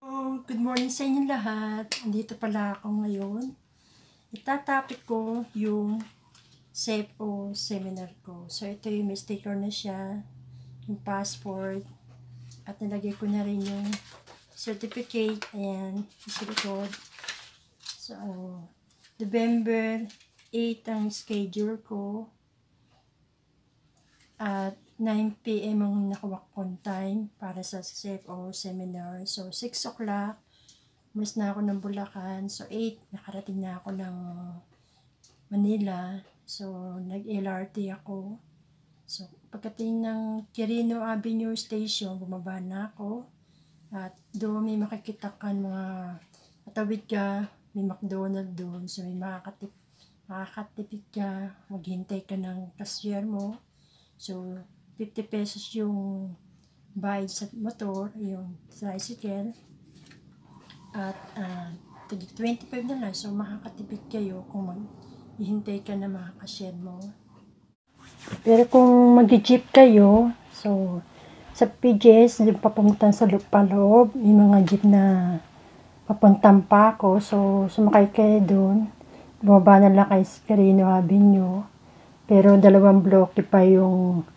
Oh, good morning sa inyong lahat. Andito pala ako ngayon. Itatapik ko yung SEPO seminar ko. So, ito yung may sticker na siya, yung passport, at nilagay ko na rin yung certificate, ayan, sa likod. So, November 8 ang schedule ko. At 9 p.m. ang nakuha kong time para sa CFO seminar. So, 6 o'clock, umalis na ako ng Bulacan. So, 8, nakarating na ako ng Manila. So, nag-LRT ako. So, pagdating ng Quirino Avenue Station, bumaba na ako. At doon may makikita ka mga katawid ka, may McDonald doon. So, may makakatip, makakatipid ka, maghintay ka ng cashier mo. So, 50 pesos yung bayad sa motor, yung tricycle. At uh, 25 na lang. So, makakatipid kayo kung maghihintay ka na makakashare mo. Pero kung mag-jeep kayo, so, sa PJS, yung papuntang sa paloob, may mga jeep na papuntang pa ako. So, sumakay kayo doon. Bumaba na lang kay Carino Avenue. Pero dalawang bloke pa yung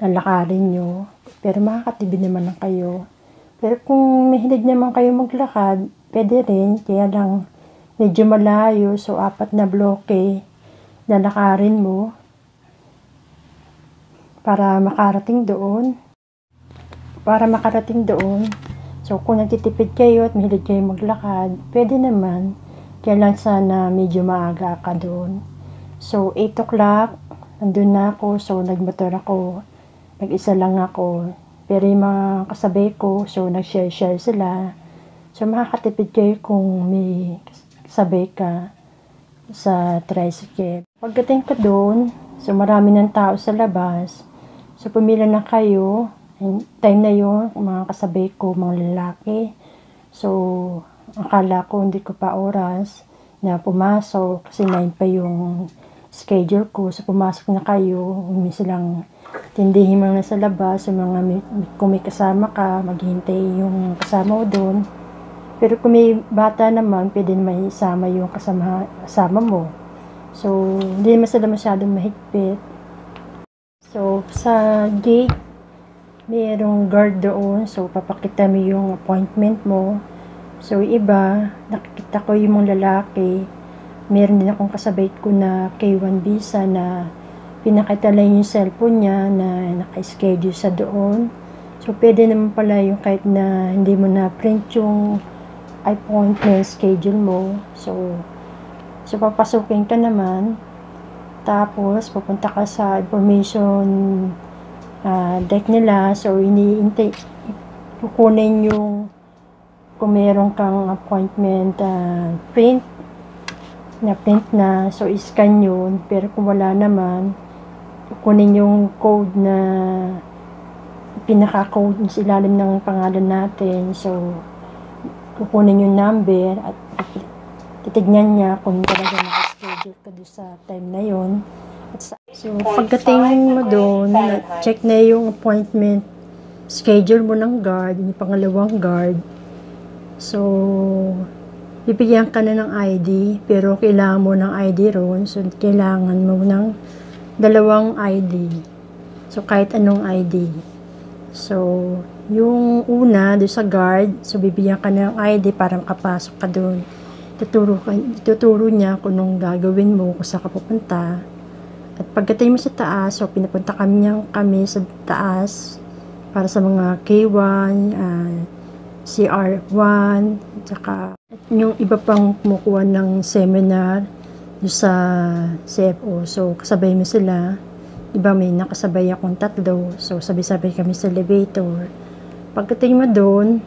lalakarin nyo. Pero makakatibid naman lang kayo. Pero kung mahilig naman kayo maglakad, pwede rin. Kaya lang medyo malayo. So, apat na bloke lalakarin mo para makarating doon. Para makarating doon. So, kung nagtitipid kayo at mahilig kayo maglakad, pwede naman. Kaya lang sana medyo maaga ka doon. So, 8 o'clock, andun na ako. So, nagmotor ako. Nag-isa lang ako. Pero yung mga kasabay ko, so nag-share-share sila. So, makakatipid kayo kung may kasabay ka sa tricycle. Pagdating ko doon, so marami ng tao sa labas. So, pumila na kayo. Time na yun, mga kasabay ko, mga lalaki. So, akala ko hindi ko pa oras na pumasok kasi 9 pa yung schedule ko. So, pumasok na kayo. Humingi silang tindihin mo na sa labas. Sa mga may, kung may kasama ka, maghintay yung kasama mo doon. Pero kung may bata naman, pwede naman isama yung kasama, kasama mo. So, hindi naman sila masyadong mahigpit. So, sa gate, mayroong guard doon. So, papakita mo yung appointment mo. So, iba, nakikita ko yung mga lalaki. Meron din akong kasabay ko na K1 visa na pinakita lang yung cellphone niya na naka-schedule sa doon. So, pwede naman pala yung kahit na hindi mo na print yung appointment schedule mo. So, so papasukin ka naman. Tapos, pupunta ka sa information uh, deck nila. So, iniintay, kukunin yung kung meron kang appointment uh, print na print na. So, iscan yun. Pero kung wala naman, kunin yung code na pinaka-code sa ilalim ng pangalan natin. So, kukunin yung number at titignan niya kung talaga naka-schedule ka doon sa time na yon. So, pagdating mo doon, check na yung appointment schedule mo ng guard, yung pangalawang guard. So, bibigyan ka na ng ID, pero kailangan mo ng ID ron. So, kailangan mo ng dalawang ID. So, kahit anong ID. So, yung una, doon sa guard, so bibigyan ka ng ID para makapasok ka doon. Tuturo, ka, tuturo niya kung anong gagawin mo, kung saan ka pupunta. At pagdating mo sa taas, so pinapunta kami, niya, kami sa taas para sa mga K1, uh, CR1, tsaka yung iba pang kumukuha ng seminar sa CFO. So, kasabay mo sila. Iba may nakasabay akong tatlo. So, sabay-sabay kami sa elevator. Pagdating mo doon,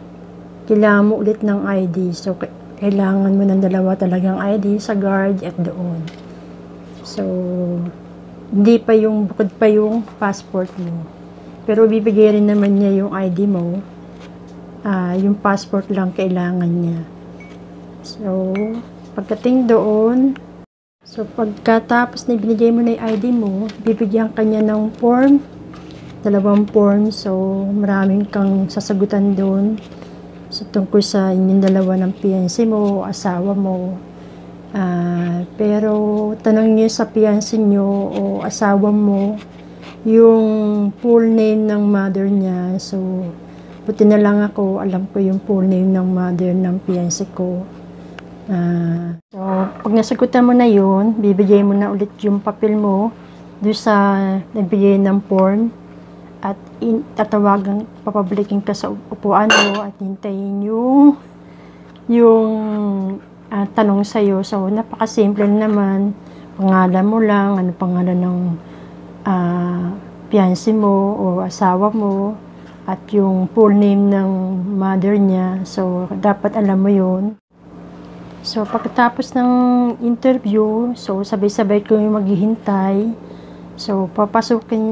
kailangan mo ulit ng ID. So, kailangan mo ng dalawa talagang ID sa guard at doon. So, hindi pa yung, bukod pa yung passport mo. Pero bibigay rin naman niya yung ID mo. Uh, yung passport lang kailangan niya. So, pagdating doon, so pagkatapos na binigay mo na yung ID mo, bibigyan ka niya ng form, dalawang form, so maraming kang sasagutan doon. So, tungkol sa inyong dalawa ng fiancé mo, asawa mo. Ah, pero tanong niyo sa fiancé niyo o asawa mo yung full name ng mother niya. So, buti na lang ako, alam ko yung full name ng mother ng fiancé ko. Ah, so, pag nasagutan mo na yun, bibigay mo na ulit yung papel mo doon sa nagbigay ng form at in, tatawagan, papablikin ka sa upuan mo at hintayin yung yung ah, tanong sa'yo. So, napakasimple naman. Pangalan mo lang, ano pangalan ng ah, fiancé mo o asawa mo at yung full name ng mother niya. So, dapat alam mo yun. So, pagkatapos ng interview, so sabay-sabay ko yung maghihintay. So, papasukin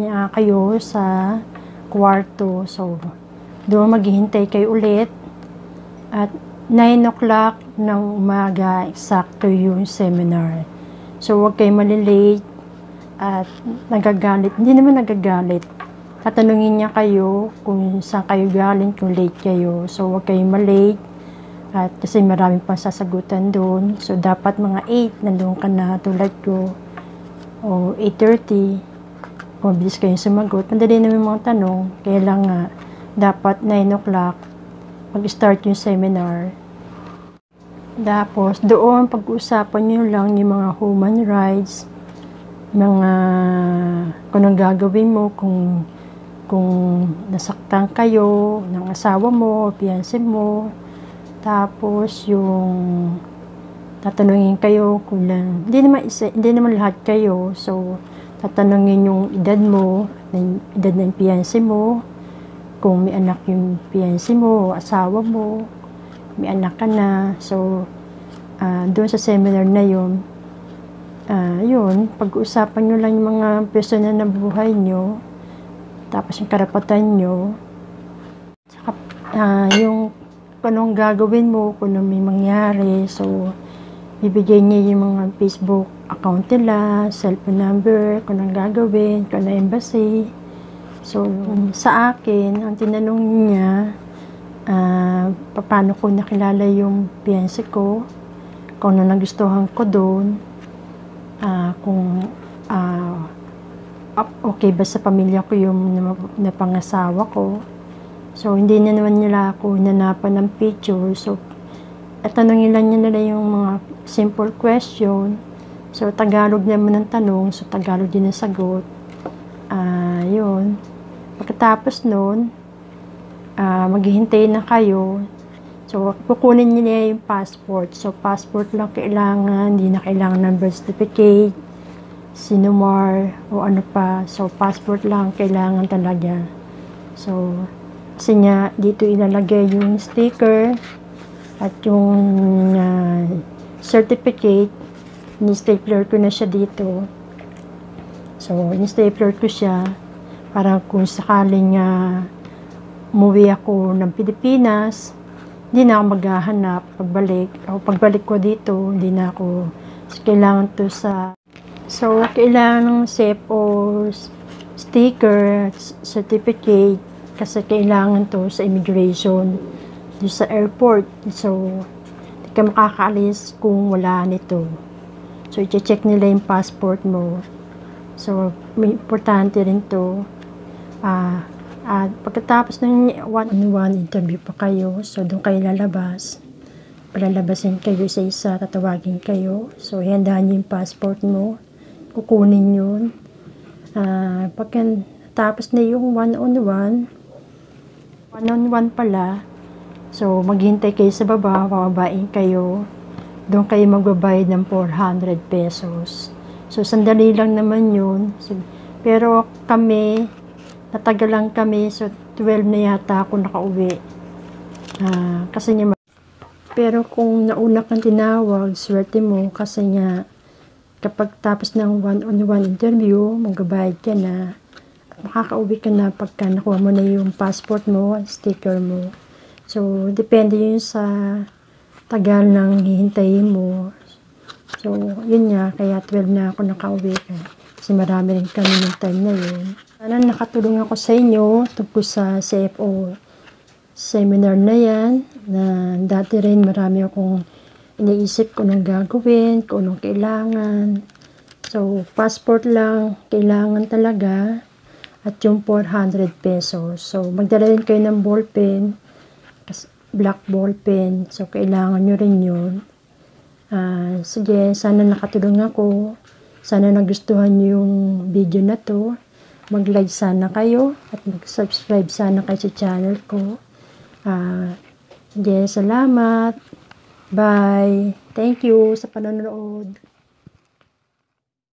niya kayo sa kwarto. So, doon maghihintay kayo ulit. At 9 o'clock ng umaga, eksakto yung seminar. So, huwag kayo malilate at nagagalit. Hindi naman nagagalit. Tatanungin niya kayo kung saan kayo galing, kung late kayo. So, huwag kayo malate. At kasi maraming pang sasagutan doon. So, dapat mga 8, nandun ka na tulad ko. O 8.30. Kung mabilis kayong sumagot. Madali naman mga tanong. Kaya lang nga, dapat 9 o'clock mag-start yung seminar. Tapos, doon pag-usapan nyo lang yung mga human rights, mga kung anong gagawin mo, kung kung nasaktan kayo ng asawa mo, fiancé mo, tapos yung tatanungin kayo kung lang, hindi naman isa, hindi naman lahat kayo, so tatanungin yung edad mo, edad ng fiancé mo, kung may anak yung fiancé mo, asawa mo, may anak ka na. So, ah, doon sa seminar na yun, ah, yun, pag-uusapan nyo lang yung mga personal na buhay nyo, tapos yung karapatan nyo, saka ah, yung kung anong gagawin mo, kung ano may mangyari. So, bibigay niya yung mga Facebook account nila, cellphone number, kung anong gagawin, kung ano embassy. So, sa akin, ang tinanong niya, ah, paano ko nakilala yung fiancé ko, kung ano nagustuhan ko doon, ah, kung ap- okay ba sa pamilya ko yung nap- napangasawa ko. So, hindi na naman nila ako hinanapan ng picture. So, tanongin lang niya nila yung mga simple question. So, Tagalog naman ang tanong. So, Tagalog din ang sagot. Ah, yun. Pagkatapos nun, ah, maghihintay na kayo. So, kukunin niya yung passport. So, passport lang kailangan. Hindi na kailangan ng birth certificate, sinumar, o ano pa. So, passport lang kailangan talaga. So, kasi nga, dito ilalagay yung sticker at yung ah, certificate. Ni-stapler ko na siya dito. So, ni-stapler ko siya para kung sakaling uh, umuwi ako ng Pilipinas, hindi na ako maghahanap pagbalik. O pagbalik ko dito, hindi na ako kailangan to sa So, kailangan ng SEP o sticker, certificate, kasi kailangan to sa immigration, doon sa airport. So, hindi ka makakaalis kung wala nito. So, i-check nila yung passport mo. So, importante rin to. Ah, at pagkatapos ng one-on-one interview pa kayo, so doon kayo lalabas. Palalabasin kayo sa isa, tatawagin kayo. So, ihandaan niyo yung passport mo. Kukunin yun. Ah, pagka tapos na yung one-on-one, one-on-one pala, so maghintay kayo sa baba, pababain kayo. Doon kayo magbabayad ng 400 pesos. So, sandali lang naman yun. So, pero kami, natagal lang kami, so 12 na yata ako nakauwi. Ah, kasi niya, pero kung nauna kang tinawag, swerte mo kasi nga, kapag tapos ng one-on-one interview, magbabayad ka na, makakauwi ka na pagka nakuha mo na yung passport mo, sticker mo. So, depende yun sa tagal ng hihintayin mo. So, yun nga, kaya 12 na ako nakauwi ka. Kasi marami rin kami ng time na yun. Sana nakatulong ako sa inyo tungkol sa CFO seminar na yan na dati rin marami akong iniisip ko nang gagawin, kung anong kailangan. So, passport lang, kailangan talaga. At yung 400 pesos. So, magdala rin kayo ng ballpen, kas- black ballpen. So, kailangan nyo rin yun. Ah, sige, sana nakatulong ako. Sana nagustuhan nyo yung video na to. Mag-like sana kayo at mag-subscribe sana kayo sa channel ko. Ah, sige, salamat. Bye. Thank you sa panonood.